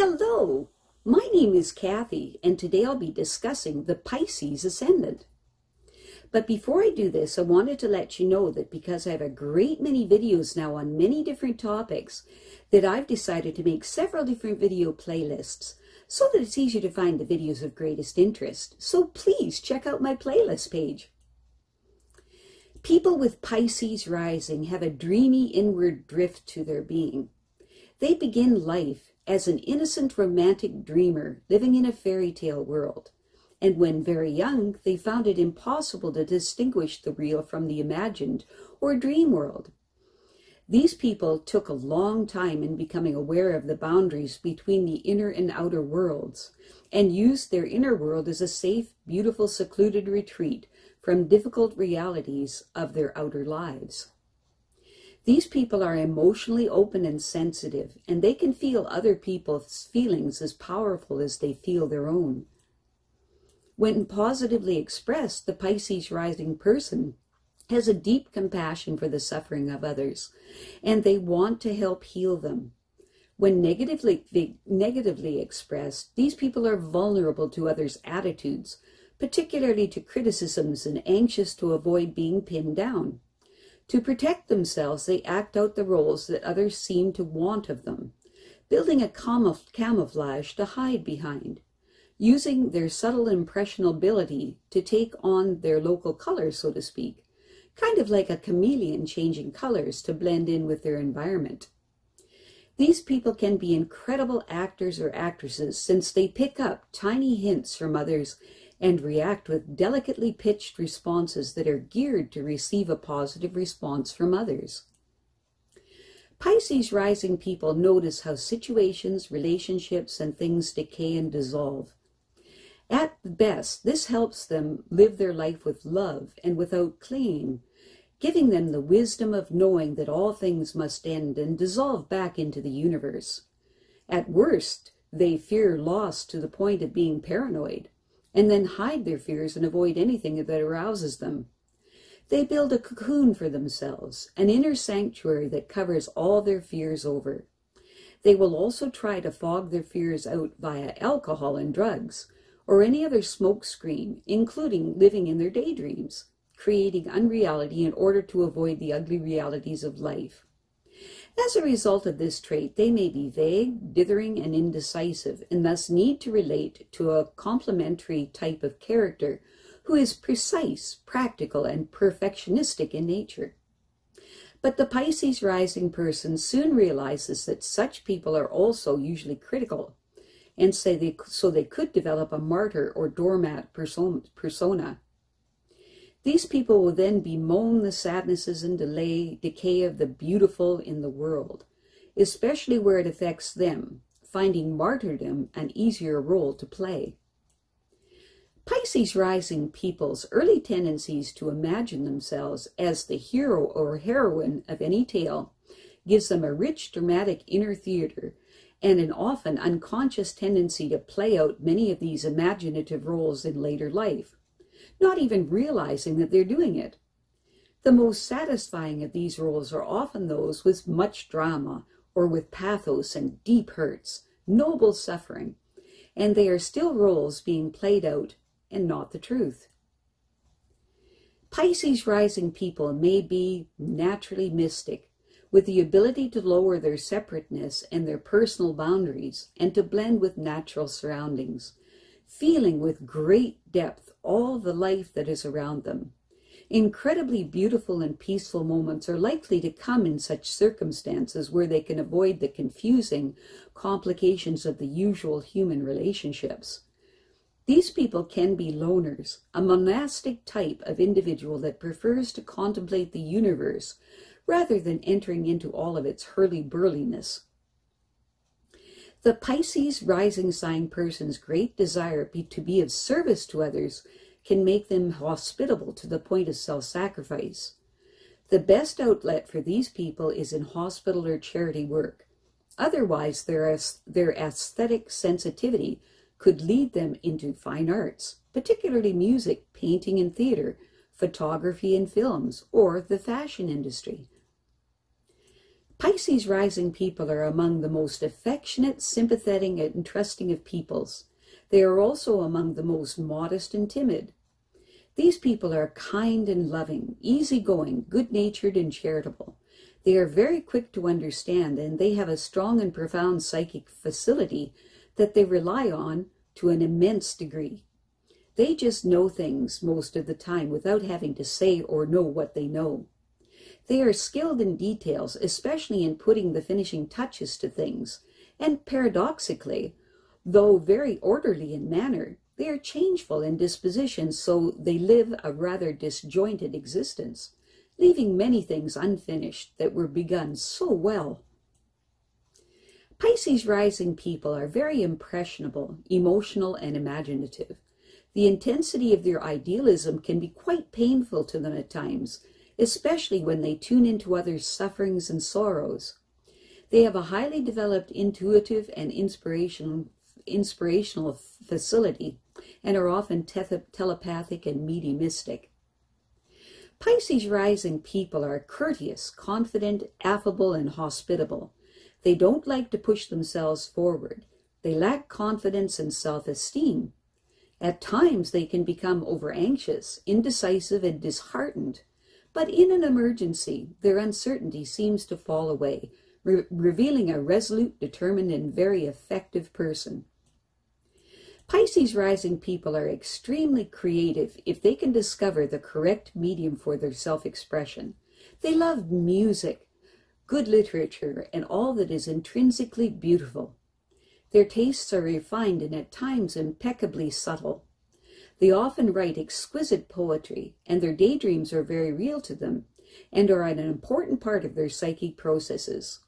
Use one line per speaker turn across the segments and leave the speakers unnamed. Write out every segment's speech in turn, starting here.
Hello, my name is Kathy, and today I'll be discussing the Pisces Ascendant. But before I do this, I wanted to let you know that because I have a great many videos now on many different topics, that I've decided to make several different video playlists so that it's easier to find the videos of greatest interest. So please check out my playlist page. People with Pisces rising have a dreamy inward drift to their being. They begin life as an innocent romantic dreamer living in a fairy tale world. And when very young, they found it impossible to distinguish the real from the imagined or dream world. These people took a long time in becoming aware of the boundaries between the inner and outer worlds and used their inner world as a safe, beautiful, secluded retreat from difficult realities of their outer lives. These people are emotionally open and sensitive, and they can feel other people's feelings as powerful as they feel their own. When positively expressed, the Pisces rising person has a deep compassion for the suffering of others, and they want to help heal them. When negatively, negatively expressed, these people are vulnerable to others' attitudes, particularly to criticisms and anxious to avoid being pinned down. To protect themselves, they act out the roles that others seem to want of them, building a camouflage to hide behind, using their subtle impressionability to take on their local colors, so to speak, kind of like a chameleon changing colors to blend in with their environment. These people can be incredible actors or actresses since they pick up tiny hints from others and react with delicately pitched responses that are geared to receive a positive response from others. Pisces rising people notice how situations, relationships, and things decay and dissolve. At best, this helps them live their life with love and without clinging, giving them the wisdom of knowing that all things must end and dissolve back into the universe. At worst, they fear loss to the point of being paranoid and then hide their fears and avoid anything that arouses them. They build a cocoon for themselves, an inner sanctuary that covers all their fears over. They will also try to fog their fears out via alcohol and drugs, or any other smokescreen, including living in their daydreams, creating unreality in order to avoid the ugly realities of life. As a result of this trait, they may be vague, dithering, and indecisive, and thus need to relate to a complementary type of character who is precise, practical, and perfectionistic in nature. But the Pisces rising person soon realizes that such people are also usually critical, and say they, so they could develop a martyr or doormat persona these people will then bemoan the sadnesses and delay, decay of the beautiful in the world, especially where it affects them, finding martyrdom an easier role to play. Pisces rising people's early tendencies to imagine themselves as the hero or heroine of any tale gives them a rich dramatic inner theater and an often unconscious tendency to play out many of these imaginative roles in later life not even realizing that they're doing it. The most satisfying of these roles are often those with much drama or with pathos and deep hurts, noble suffering, and they are still roles being played out and not the truth. Pisces rising people may be naturally mystic, with the ability to lower their separateness and their personal boundaries and to blend with natural surroundings, feeling with great depth all the life that is around them. Incredibly beautiful and peaceful moments are likely to come in such circumstances where they can avoid the confusing complications of the usual human relationships. These people can be loners, a monastic type of individual that prefers to contemplate the universe rather than entering into all of its hurly-burliness. The Pisces rising sign person's great desire be, to be of service to others can make them hospitable to the point of self sacrifice. The best outlet for these people is in hospital or charity work. Otherwise, their, their aesthetic sensitivity could lead them into fine arts, particularly music, painting and theater, photography and films, or the fashion industry. Pisces rising people are among the most affectionate, sympathetic, and trusting of peoples. They are also among the most modest and timid. These people are kind and loving, easygoing, good natured, and charitable. They are very quick to understand, and they have a strong and profound psychic facility that they rely on to an immense degree. They just know things most of the time without having to say or know what they know. They are skilled in details, especially in putting the finishing touches to things, and paradoxically, though very orderly in manner, they are changeful in disposition, so they live a rather disjointed existence, leaving many things unfinished that were begun so well. Pisces rising people are very impressionable, emotional, and imaginative. The intensity of their idealism can be quite painful to them at times, especially when they tune into others' sufferings and sorrows. They have a highly developed intuitive and inspirational, inspirational facility and are often te- telepathic and mediumistic. Pisces rising people are courteous, confident, affable, and hospitable. They don't like to push themselves forward. They lack confidence and self esteem. At times, they can become over anxious, indecisive, and disheartened. But in an emergency, their uncertainty seems to fall away, re- revealing a resolute, determined, and very effective person. Pisces rising people are extremely creative if they can discover the correct medium for their self expression. They love music, good literature, and all that is intrinsically beautiful. Their tastes are refined and at times impeccably subtle. They often write exquisite poetry, and their daydreams are very real to them and are an important part of their psychic processes.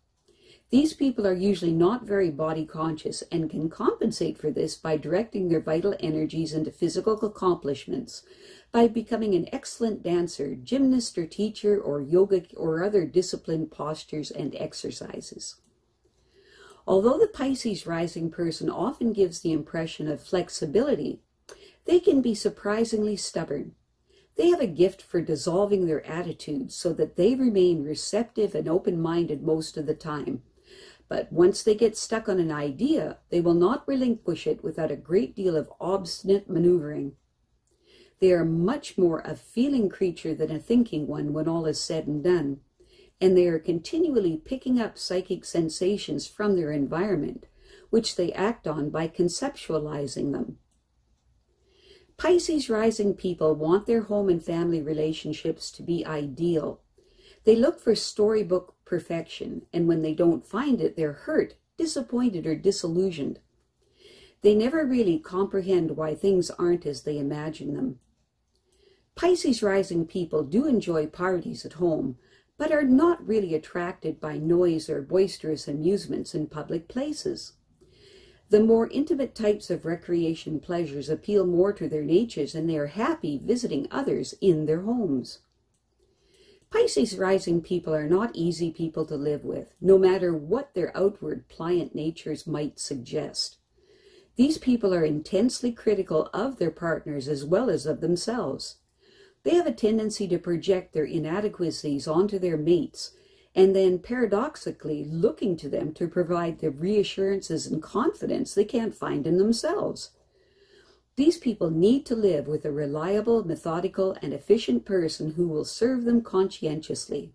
These people are usually not very body conscious and can compensate for this by directing their vital energies into physical accomplishments, by becoming an excellent dancer, gymnast or teacher, or yoga or other disciplined postures and exercises. Although the Pisces rising person often gives the impression of flexibility, they can be surprisingly stubborn. They have a gift for dissolving their attitudes so that they remain receptive and open minded most of the time. But once they get stuck on an idea, they will not relinquish it without a great deal of obstinate maneuvering. They are much more a feeling creature than a thinking one when all is said and done, and they are continually picking up psychic sensations from their environment, which they act on by conceptualizing them. Pisces rising people want their home and family relationships to be ideal. They look for storybook perfection, and when they don't find it, they're hurt, disappointed, or disillusioned. They never really comprehend why things aren't as they imagine them. Pisces rising people do enjoy parties at home, but are not really attracted by noise or boisterous amusements in public places. The more intimate types of recreation pleasures appeal more to their natures, and they are happy visiting others in their homes. Pisces rising people are not easy people to live with, no matter what their outward pliant natures might suggest. These people are intensely critical of their partners as well as of themselves. They have a tendency to project their inadequacies onto their mates and then paradoxically looking to them to provide the reassurances and confidence they can't find in themselves. These people need to live with a reliable, methodical, and efficient person who will serve them conscientiously.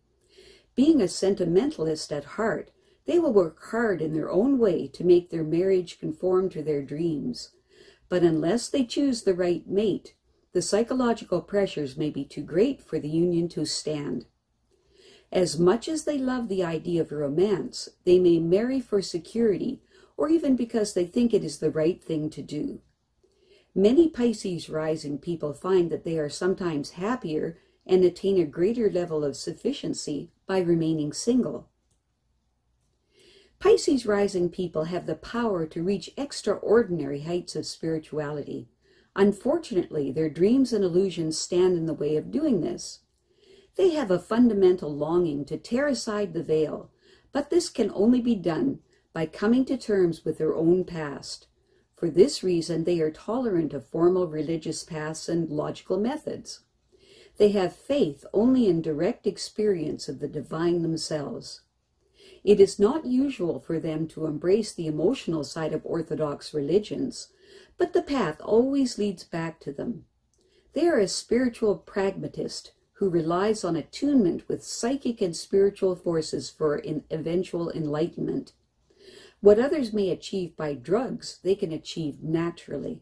Being a sentimentalist at heart, they will work hard in their own way to make their marriage conform to their dreams. But unless they choose the right mate, the psychological pressures may be too great for the union to stand. As much as they love the idea of romance, they may marry for security or even because they think it is the right thing to do. Many Pisces rising people find that they are sometimes happier and attain a greater level of sufficiency by remaining single. Pisces rising people have the power to reach extraordinary heights of spirituality. Unfortunately, their dreams and illusions stand in the way of doing this. They have a fundamental longing to tear aside the veil, but this can only be done by coming to terms with their own past. For this reason, they are tolerant of formal religious paths and logical methods. They have faith only in direct experience of the divine themselves. It is not usual for them to embrace the emotional side of Orthodox religions, but the path always leads back to them. They are a spiritual pragmatist who relies on attunement with psychic and spiritual forces for eventual enlightenment. What others may achieve by drugs, they can achieve naturally.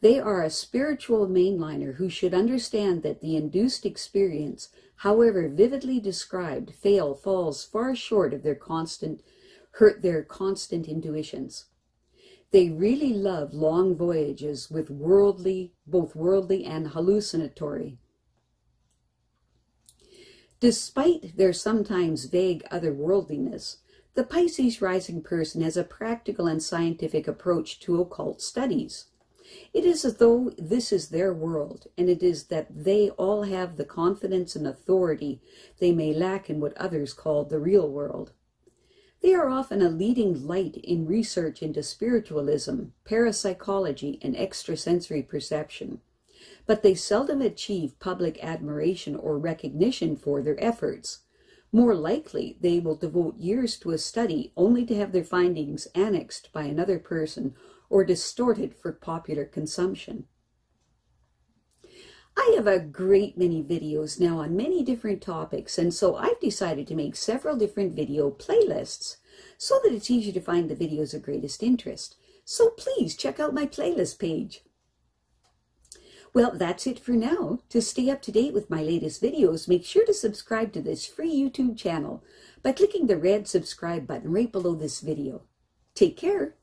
They are a spiritual mainliner who should understand that the induced experience, however vividly described, fail falls far short of their constant hurt their constant intuitions. They really love long voyages with worldly, both worldly and hallucinatory. Despite their sometimes vague otherworldliness, the Pisces rising person has a practical and scientific approach to occult studies. It is as though this is their world, and it is that they all have the confidence and authority they may lack in what others call the real world. They are often a leading light in research into spiritualism, parapsychology, and extrasensory perception, but they seldom achieve public admiration or recognition for their efforts. More likely, they will devote years to a study only to have their findings annexed by another person or distorted for popular consumption. I have a great many videos now on many different topics, and so I've decided to make several different video playlists so that it's easy to find the videos of greatest interest. So please check out my playlist page. Well, that's it for now. To stay up to date with my latest videos, make sure to subscribe to this free YouTube channel by clicking the red subscribe button right below this video. Take care.